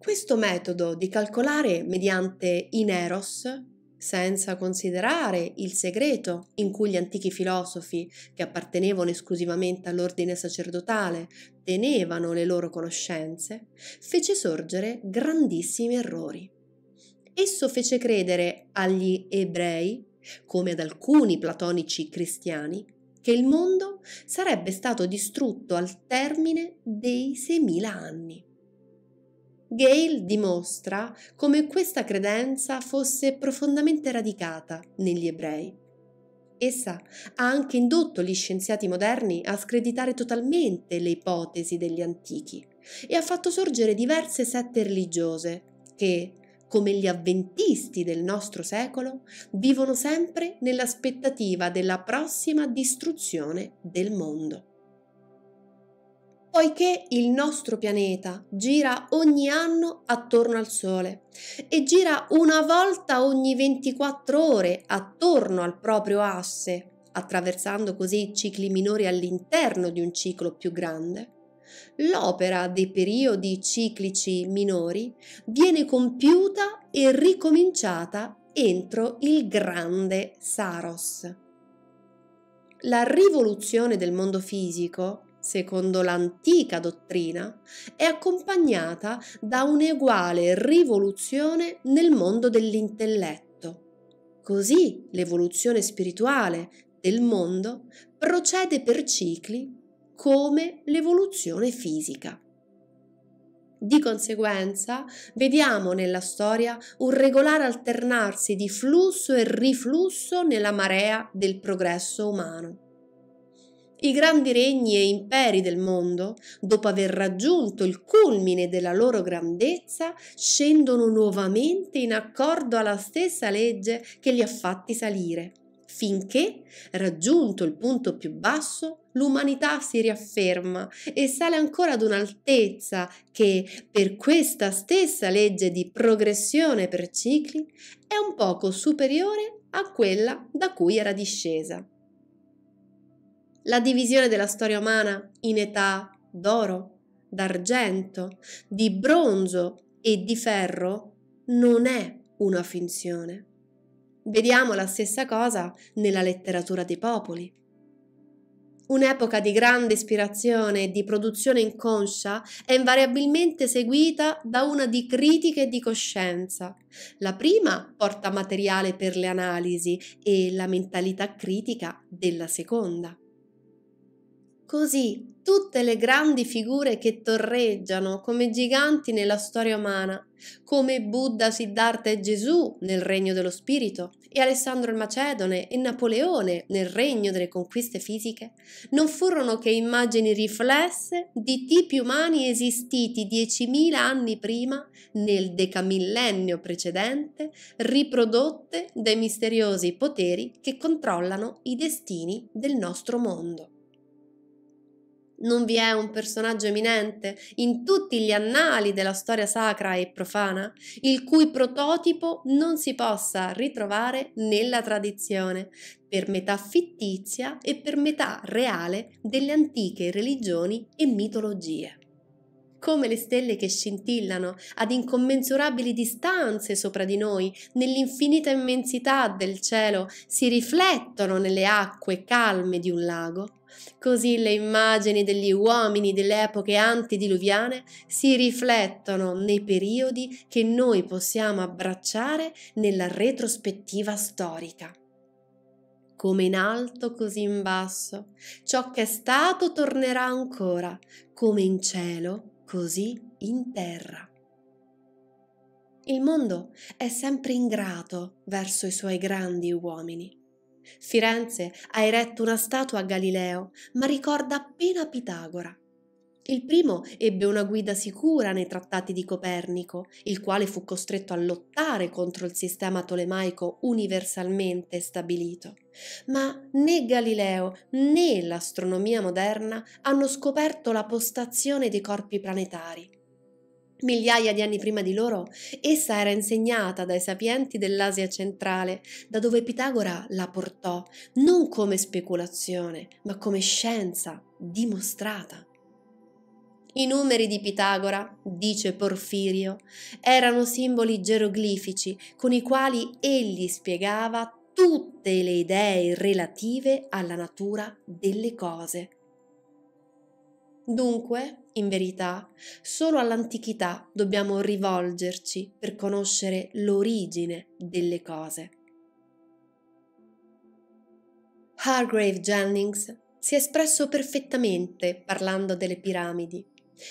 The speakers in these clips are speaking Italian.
Questo metodo di calcolare mediante ineros, senza considerare il segreto in cui gli antichi filosofi, che appartenevano esclusivamente all'ordine sacerdotale, tenevano le loro conoscenze, fece sorgere grandissimi errori. Esso fece credere agli ebrei, come ad alcuni platonici cristiani, che il mondo sarebbe stato distrutto al termine dei 6.000 anni. Gale dimostra come questa credenza fosse profondamente radicata negli ebrei. Essa ha anche indotto gli scienziati moderni a screditare totalmente le ipotesi degli antichi e ha fatto sorgere diverse sette religiose che, come gli avventisti del nostro secolo, vivono sempre nell'aspettativa della prossima distruzione del mondo. Poiché il nostro pianeta gira ogni anno attorno al Sole e gira una volta ogni 24 ore attorno al proprio asse, attraversando così cicli minori all'interno di un ciclo più grande, l'opera dei periodi ciclici minori viene compiuta e ricominciata entro il grande Saros. La rivoluzione del mondo fisico secondo l'antica dottrina, è accompagnata da un'eguale rivoluzione nel mondo dell'intelletto. Così l'evoluzione spirituale del mondo procede per cicli come l'evoluzione fisica. Di conseguenza, vediamo nella storia un regolare alternarsi di flusso e riflusso nella marea del progresso umano. I grandi regni e imperi del mondo, dopo aver raggiunto il culmine della loro grandezza, scendono nuovamente in accordo alla stessa legge che li ha fatti salire, finché, raggiunto il punto più basso, l'umanità si riafferma e sale ancora ad un'altezza che, per questa stessa legge di progressione per cicli, è un poco superiore a quella da cui era discesa. La divisione della storia umana in età d'oro, d'argento, di bronzo e di ferro non è una finzione. Vediamo la stessa cosa nella letteratura dei popoli. Un'epoca di grande ispirazione e di produzione inconscia è invariabilmente seguita da una di critica e di coscienza. La prima porta materiale per le analisi e la mentalità critica della seconda. Così tutte le grandi figure che torreggiano come giganti nella storia umana, come Buddha, Siddhartha e Gesù nel regno dello spirito, e Alessandro il Macedone e Napoleone nel regno delle conquiste fisiche, non furono che immagini riflesse di tipi umani esistiti diecimila anni prima nel decamillennio precedente, riprodotte dai misteriosi poteri che controllano i destini del nostro mondo. Non vi è un personaggio eminente in tutti gli annali della storia sacra e profana, il cui prototipo non si possa ritrovare nella tradizione, per metà fittizia e per metà reale delle antiche religioni e mitologie come le stelle che scintillano ad incommensurabili distanze sopra di noi, nell'infinita immensità del cielo, si riflettono nelle acque calme di un lago, Così le immagini degli uomini delle epoche antediluviane si riflettono nei periodi che noi possiamo abbracciare nella retrospettiva storica. Come in alto, così in basso, ciò che è stato tornerà ancora, come in cielo, così in terra. Il mondo è sempre ingrato verso i suoi grandi uomini Firenze ha eretto una statua a Galileo, ma ricorda appena Pitagora. Il primo ebbe una guida sicura nei trattati di Copernico, il quale fu costretto a lottare contro il sistema tolemaico universalmente stabilito. Ma né Galileo né l'astronomia moderna hanno scoperto la postazione dei corpi planetari. Migliaia di anni prima di loro, essa era insegnata dai sapienti dell'Asia centrale, da dove Pitagora la portò non come speculazione, ma come scienza dimostrata. I numeri di Pitagora, dice Porfirio, erano simboli geroglifici con i quali egli spiegava tutte le idee relative alla natura delle cose. Dunque, in verità, solo all'antichità dobbiamo rivolgerci per conoscere l'origine delle cose. Hargrave Jennings si è espresso perfettamente parlando delle piramidi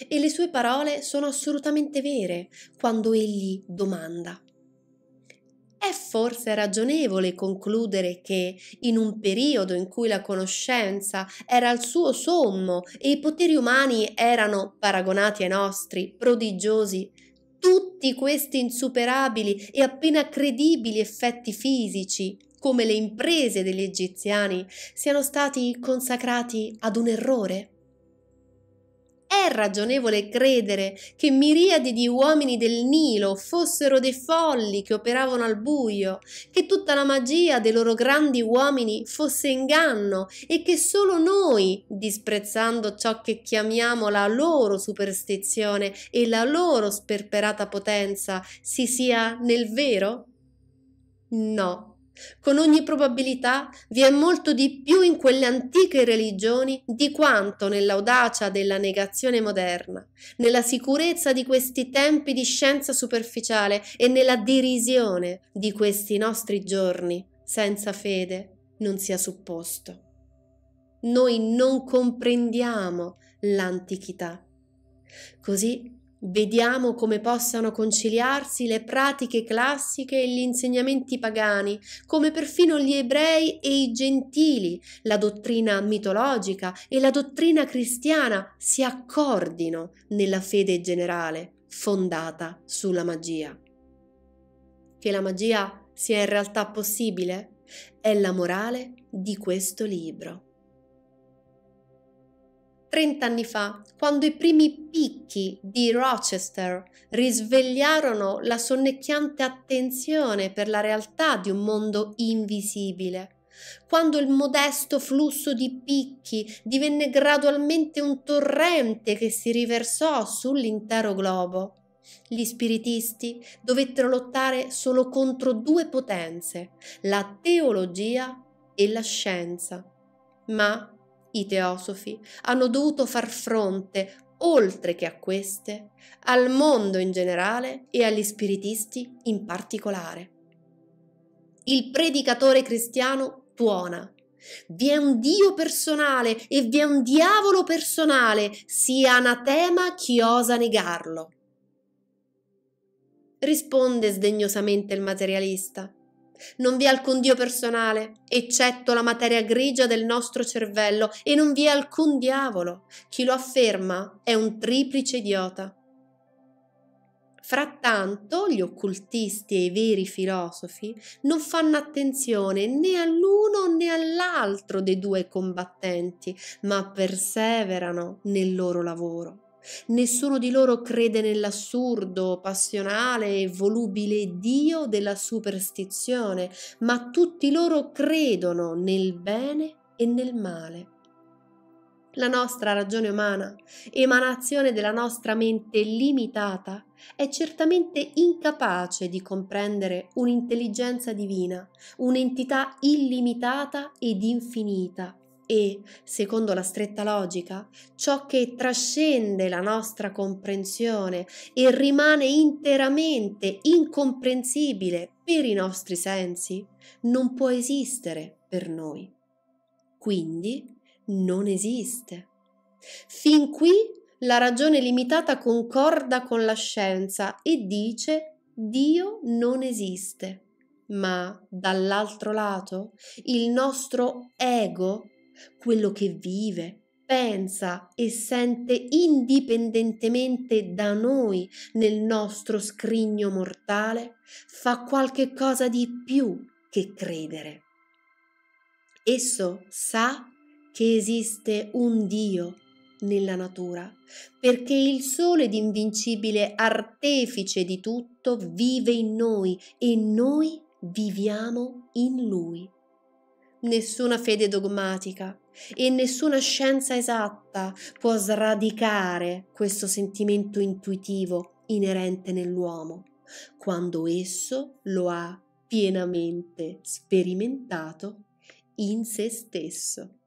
e le sue parole sono assolutamente vere quando egli domanda è forse ragionevole concludere che, in un periodo in cui la conoscenza era al suo sommo e i poteri umani erano, paragonati ai nostri, prodigiosi, tutti questi insuperabili e appena credibili effetti fisici, come le imprese degli egiziani, siano stati consacrati ad un errore? È ragionevole credere che miriadi di uomini del Nilo fossero dei folli che operavano al buio, che tutta la magia dei loro grandi uomini fosse inganno e che solo noi, disprezzando ciò che chiamiamo la loro superstizione e la loro sperperata potenza, si sia nel vero? No, con ogni probabilità vi è molto di più in quelle antiche religioni di quanto nell'audacia della negazione moderna, nella sicurezza di questi tempi di scienza superficiale e nella derisione di questi nostri giorni senza fede non sia supposto. Noi non comprendiamo l'antichità. Così Vediamo come possano conciliarsi le pratiche classiche e gli insegnamenti pagani, come perfino gli ebrei e i gentili, la dottrina mitologica e la dottrina cristiana si accordino nella fede generale, fondata sulla magia. Che la magia sia in realtà possibile è la morale di questo libro. Trent'anni fa, quando i primi picchi di Rochester risvegliarono la sonnecchiante attenzione per la realtà di un mondo invisibile, quando il modesto flusso di picchi divenne gradualmente un torrente che si riversò sull'intero globo, gli spiritisti dovettero lottare solo contro due potenze, la teologia e la scienza. Ma i teosofi hanno dovuto far fronte, oltre che a queste, al mondo in generale e agli spiritisti in particolare. Il predicatore cristiano tuona. Vi è un Dio personale e vi è un diavolo personale, sia anatema chi osa negarlo. Risponde sdegnosamente il materialista. Non vi è alcun Dio personale, eccetto la materia grigia del nostro cervello, e non vi è alcun diavolo. Chi lo afferma è un triplice idiota. Frattanto, gli occultisti e i veri filosofi non fanno attenzione né all'uno né all'altro dei due combattenti, ma perseverano nel loro lavoro. Nessuno di loro crede nell'assurdo, passionale e volubile Dio della superstizione, ma tutti loro credono nel bene e nel male. La nostra ragione umana, emanazione della nostra mente limitata, è certamente incapace di comprendere un'intelligenza divina, un'entità illimitata ed infinita, e, secondo la stretta logica, ciò che trascende la nostra comprensione e rimane interamente incomprensibile per i nostri sensi, non può esistere per noi. Quindi non esiste. Fin qui la ragione limitata concorda con la scienza e dice Dio non esiste. Ma dall'altro lato il nostro ego quello che vive, pensa e sente indipendentemente da noi nel nostro scrigno mortale, fa qualche cosa di più che credere. Esso sa che esiste un Dio nella natura, perché il sole d'invincibile artefice di tutto vive in noi e noi viviamo in lui. Nessuna fede dogmatica e nessuna scienza esatta può sradicare questo sentimento intuitivo inerente nell'uomo, quando esso lo ha pienamente sperimentato in se stesso.